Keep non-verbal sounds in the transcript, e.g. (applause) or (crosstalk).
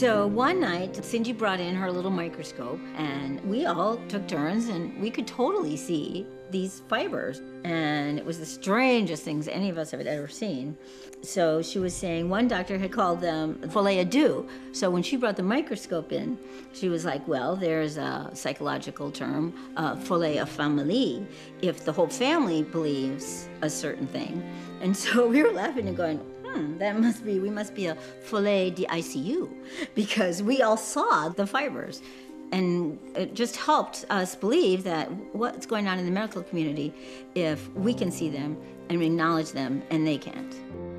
So one night, Cindy brought in her little microscope, and we all took turns, and we could totally see these fibers. And it was the strangest things any of us had ever seen. So she was saying one doctor had called them folie à deux. So when she brought the microscope in, she was like, well, there's a psychological term, uh, folie à famille, if the whole family believes a certain thing. And so (laughs) we were laughing and going, hmm, that must be, we must be a folie d'ICU (laughs) because we all saw the fibers. And it just helped us believe that what's going on in the medical community if we can see them and acknowledge them and they can't.